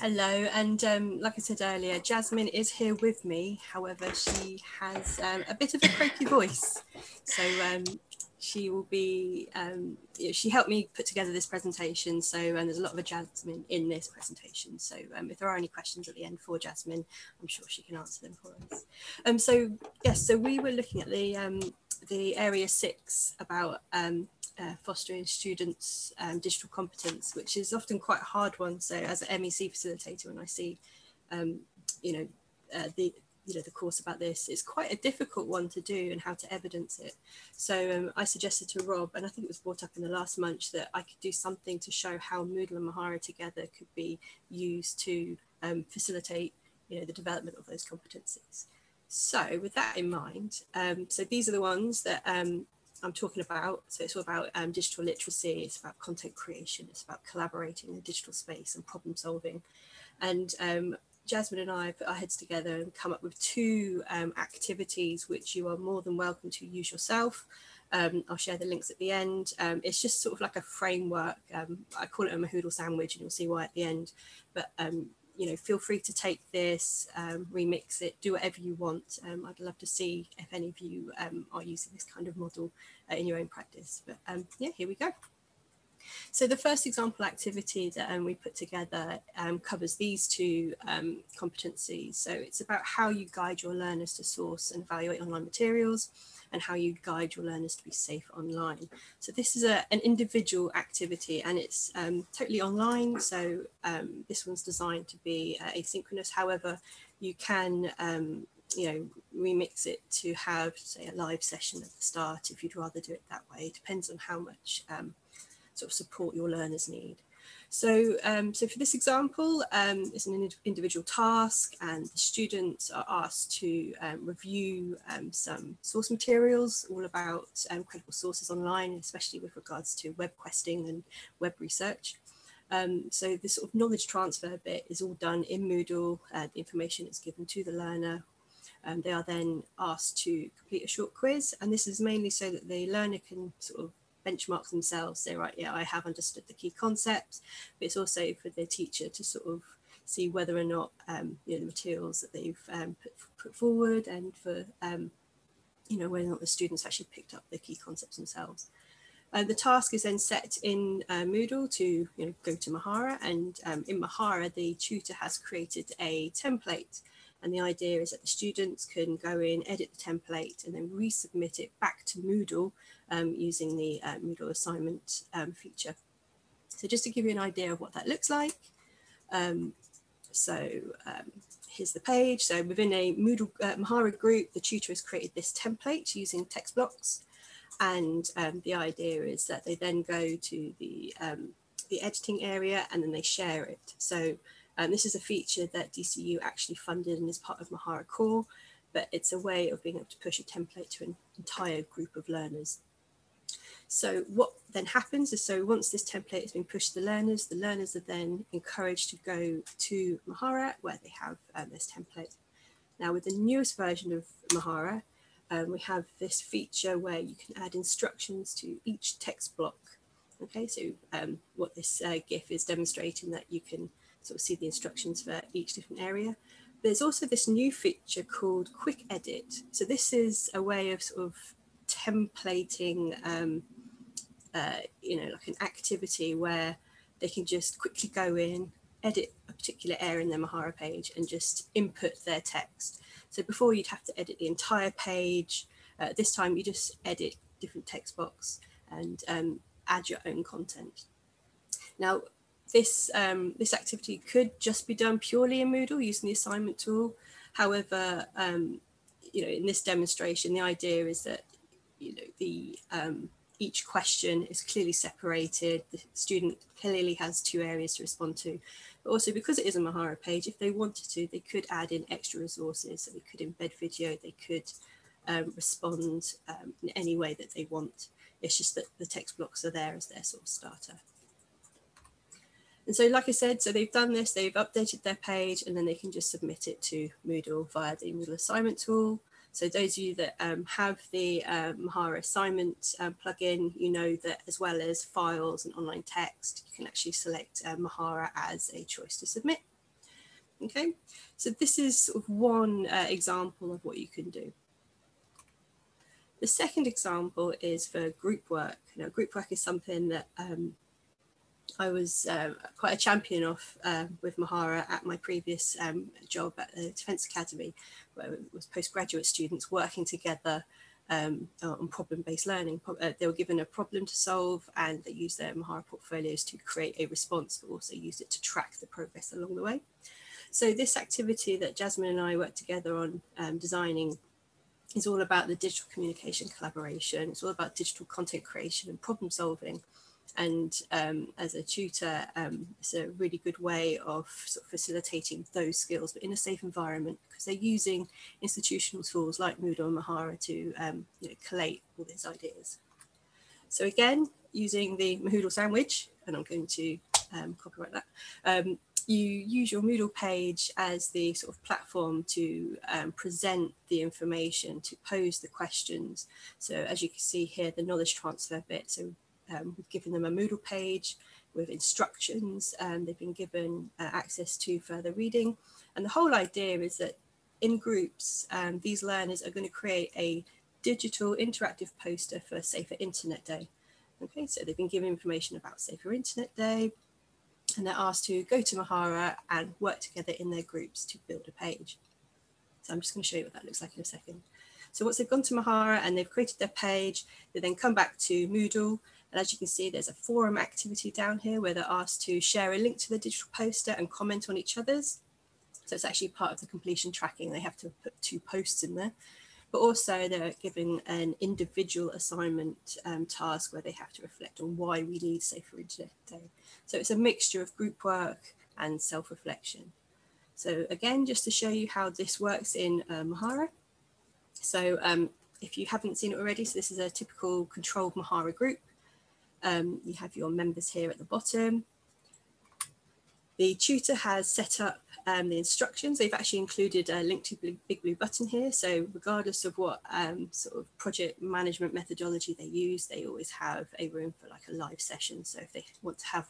Hello, and um, like I said earlier, Jasmin is here with me. However, she has um, a bit of a croaky voice, so um, she will be. Um, she helped me put together this presentation, so and there's a lot of a Jasmin in this presentation. So um, if there are any questions at the end for Jasmin, I'm sure she can answer them for us. Um, so yes, so we were looking at the the area six about uh, fostering students' um, digital competence, which is often quite a hard one. So as an MEC facilitator, when I see, um, you know, uh, the you know the course about this, it's quite a difficult one to do and how to evidence it. So um, I suggested to Rob, and I think it was brought up in the last munch, that I could do something to show how Moodle and Mahara together could be used to um, facilitate, you know, the development of those competencies. So with that in mind, um, so these are the ones that um, I'm talking about. So it's all about um, digital literacy, it's about content creation, it's about collaborating in the digital space and problem solving. And um, Jasmin and I put our heads together and come up with two um, activities which you are more than welcome to use yourself. Um, I'll share the links at the end. Um, it's just sort of like a framework. Um, I call it a Mahoodle sandwich and you'll see why at the end. But you know, feel free to take this, um, remix it, do whatever you want. Um, I'd love to see if any of you um, are using this kind of model uh, in your own practice. But um, yeah, here we go. So the first example activity that um, we put together um, covers these two competencies. So it's about how you guide your learners to source and evaluate online materials and how you guide your learners to be safe online. So this is a, an individual activity and it's um, totally online. So um, this one's designed to be uh, asynchronous. However, you can um, you know, remix it to have, say, a live session at the start if you'd rather do it that way. It depends on how much um, sort of support your learners need. So, um, so for this example, um, it's an individual task and the students are asked to um, review um, some source materials all about um, credible sources online, especially with regards to web questing and web research. Um, so this sort of knowledge transfer bit is all done in Moodle. Uh, the information is given to the learner. And they are then asked to complete a short quiz, and this is mainly so that the learner can sort of benchmark themselves, say, right, yeah, I have understood the key concepts, but it's also for the teacher to sort of see whether or not um, you know, the materials that they've um, put, put forward and for, um, you know, whether or not the students actually picked up the key concepts themselves. Uh, the task is then set in uh, Moodle to you know, go to Mahara and um, in Mahara the tutor has created a template and the idea is that the students can go in, edit the template and then resubmit it back to Moodle um, using the uh, Moodle assignment um, feature. So just to give you an idea of what that looks like. Um, so um, here's the page. So within a Moodle uh, Mahara group, the tutor has created this template using text blocks. And um, the idea is that they then go to the, the editing area and then they share it. So um, this is a feature that DCU actually funded and is part of Mahara Core, but it's a way of being able to push a template to an entire group of learners. So what then happens is, so once this template has been pushed to the learners, the learners are then encouraged to go to Mahara where they have um, this template. Now with the newest version of Mahara, um, we have this feature where you can add instructions to each text block. Okay, so um, what this uh, GIF is demonstrating that you can sort of see the instructions for each different area. There's also this new feature called Quick Edit. So this is a way of sort of templating, um, uh, you know, like an activity where they can just quickly go in, edit a particular area in their Mahara page and just input their text. So before you'd have to edit the entire page. Uh, this time you just edit different text box and um, add your own content. Now, this, um, this activity could just be done purely in Moodle using the assignment tool. However, um, you know, in this demonstration, the idea is that, you know, the um, each question is clearly separated. The student clearly has two areas to respond to. But also because it is a Mahara page, if they wanted to, they could add in extra resources. So they could embed video, they could um, respond um, in any way that they want. It's just that the text blocks are there as their sort of starter. And so, like I said, so they've done this, they've updated their page, and then they can just submit it to Moodle via the Moodle assignment tool. So those of you that um, have the uh, Mahara assignment um, plugin, you know that as well as files and online text, you can actually select uh, Mahara as a choice to submit. Okay, so this is sort of one uh, example of what you can do. The second example is for group work. Know, group work is something that um, I was uh, quite a champion of uh, with Mahara at my previous um, job at the Defence Academy, was postgraduate students working together um, on problem-based learning. Uh, they were given a problem to solve and they used their Mahara portfolios to create a response, but also used it to track the progress along the way. So this activity that Jasmin and I worked together on um, designing is all about the digital communication collaboration. It's all about digital content creation and problem solving. And um, as a tutor, um, it's a really good way of, sort of facilitating those skills, but in a safe environment, because they're using institutional tools like Moodle and Mahara to um, you know, collate all these ideas. So again, using the Moodle sandwich, and I'm going to um, copyright that, um, you use your Moodle page as the sort of platform to um, present the information, to pose the questions. So as you can see here, the knowledge transfer bit. So um, we've given them a Moodle page with instructions and they've been given uh, access to further reading. And the whole idea is that in groups, um, these learners are going to create a digital interactive poster for Safer Internet Day. Okay, so they've been given information about Safer Internet Day, and they're asked to go to Mahara and work together in their groups to build a page. So I'm just going to show you what that looks like in a second. So once they've gone to Mahara and they've created their page, they then come back to Moodle. And as you can see, there's a forum activity down here where they're asked to share a link to the digital poster and comment on each other's. So it's actually part of the completion tracking. They have to put two posts in there but also they're given an individual assignment um, task where they have to reflect on why we need Safer Internet Day. So it's a mixture of group work and self-reflection. So again, just to show you how this works in uh, Mahara. So um, if you haven't seen it already, so this is a typical controlled Mahara group. Um, you have your members here at the bottom. The tutor has set up um, the instructions. They've actually included a link to the Big Blue Button here. So regardless of what um, sort of project management methodology they use, they always have a room for like a live session. So if they want to have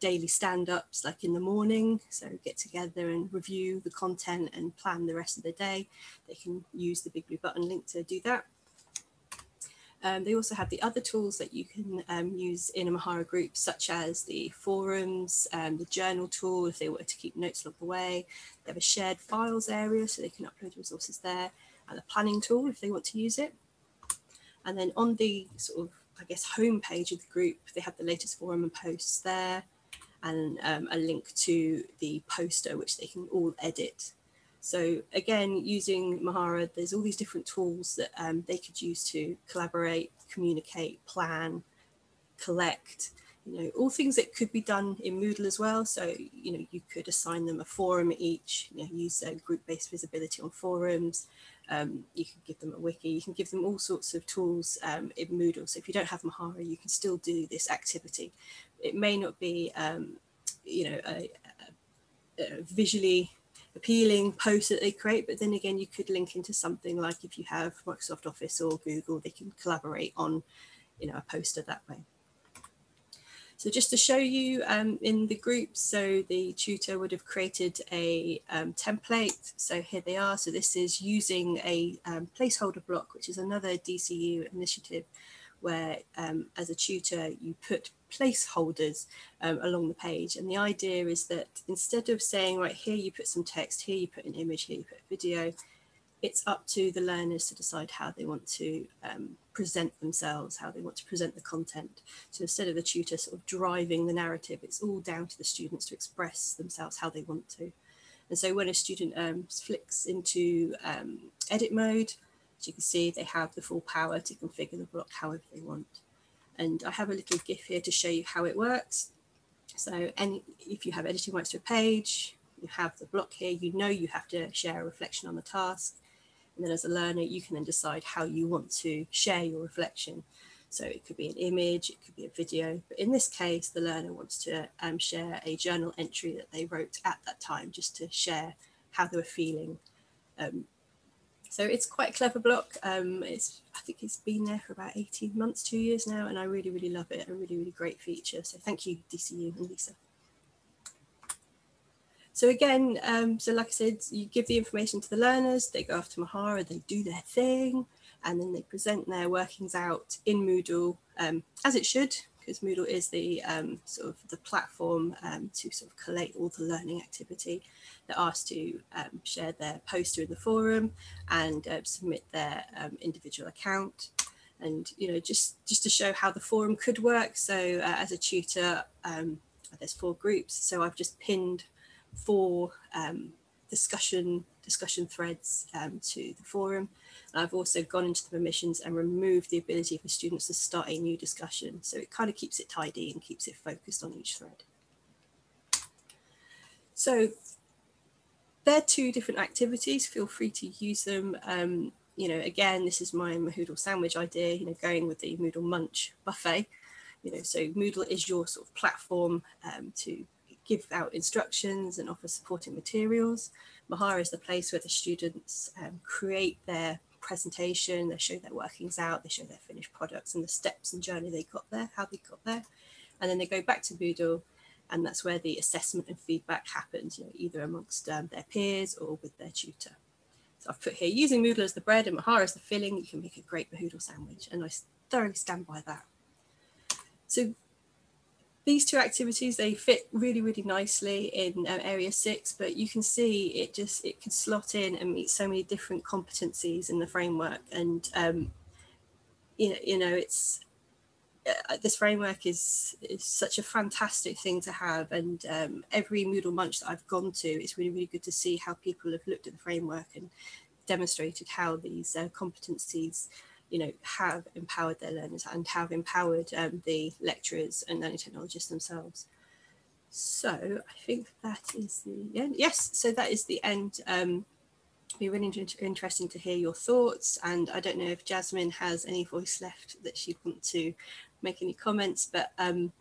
daily stand-ups like in the morning, so get together and review the content and plan the rest of the day, they can use the Big Blue Button link to do that. Um, they also have the other tools that you can um, use in a Mahara group, such as the forums, um, the journal tool, if they were to keep notes along the way. They have a shared files area, so they can upload resources there, and the planning tool, if they want to use it. And then on the sort of, I guess, home page of the group, they have the latest forum and posts there, and um, a link to the poster, which they can all edit so again, using Mahara, there's all these different tools that um, they could use to collaborate, communicate, plan, collect, you know, all things that could be done in Moodle as well. So, you know, you could assign them a forum each, you know, use a group-based visibility on forums. Um, you can give them a wiki, you can give them all sorts of tools um, in Moodle. So if you don't have Mahara, you can still do this activity. It may not be, um, you know, a, a, a visually appealing post that they create, but then again, you could link into something like if you have Microsoft Office or Google, they can collaborate on, you know, a poster that way. So just to show you um, in the group, so the tutor would have created a um, template. So here they are. So this is using a um, placeholder block, which is another DCU initiative where um, as a tutor you put placeholders um, along the page. And the idea is that instead of saying right here you put some text here you put an image here you put a video it's up to the learners to decide how they want to um, present themselves how they want to present the content. So instead of the tutor sort of driving the narrative it's all down to the students to express themselves how they want to. And so when a student um, flicks into um, edit mode you can see, they have the full power to configure the block however they want. And I have a little GIF here to show you how it works. So any, if you have editing rights to a page, you have the block here, you know you have to share a reflection on the task. And then as a learner, you can then decide how you want to share your reflection. So it could be an image, it could be a video, but in this case, the learner wants to um, share a journal entry that they wrote at that time, just to share how they were feeling um, so it's quite a clever block. Um, it's I think it's been there for about 18 months, two years now, and I really, really love it. A really, really great feature. So thank you, DCU and Lisa. So again, um, so like I said, you give the information to the learners, they go off to Mahara, they do their thing, and then they present their workings out in Moodle um, as it should, because Moodle is the um, sort of the platform um, to sort of collate all the learning activity. They're asked to um, share their poster in the forum and uh, submit their um, individual account. And you know, just just to show how the forum could work. So uh, as a tutor, um, there's four groups. So I've just pinned four um, discussion discussion threads to the forum I've also gone into the permissions and removed the ability for students to start a new discussion. So it kind of keeps it tidy and keeps it focused on each thread. So they're two different activities. Feel free to use them. Um, you know, again, this is my Moodle sandwich idea, you know, going with the Moodle Munch buffet. You know, so Moodle is your sort of platform um, to give out instructions and offer supporting materials. Mahara is the place where the students um, create their presentation, they show their workings out, they show their finished products and the steps and journey they got there, how they got there. And then they go back to Moodle and that's where the assessment and feedback happens, you know, either amongst um, their peers or with their tutor. So I've put here, using Moodle as the bread and Mahara as the filling, you can make a great Moodle sandwich. And I thoroughly stand by that. So these two activities they fit really really nicely in um, area six but you can see it just it can slot in and meet so many different competencies in the framework. And um, you know you know it's uh, this framework is is such a fantastic thing to have. And um, every Moodle Munch that I've gone to it's really really good to see how people have looked at the framework and demonstrated how these uh, competencies you know, have empowered their learners and have empowered um, the lecturers and learning technologists themselves. So I think that is the end. Yes, so that is the end. Um, be really interesting to hear your thoughts. And I don't know if Jasmin has any voice left that she'd want to make any comments, but um,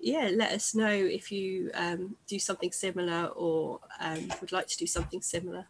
yeah, let us know if you um, do something similar or um, would like to do something similar.